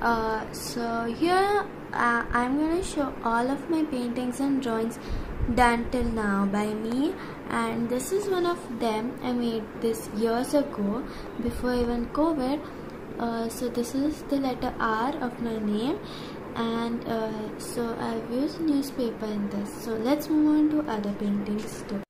uh, so here uh, I'm gonna show all of my paintings and drawings done till now by me. And this is one of them I made this years ago before even COVID. Uh, so this is the letter R of my name. And uh, so I've used newspaper in this. So let's move on to other paintings too.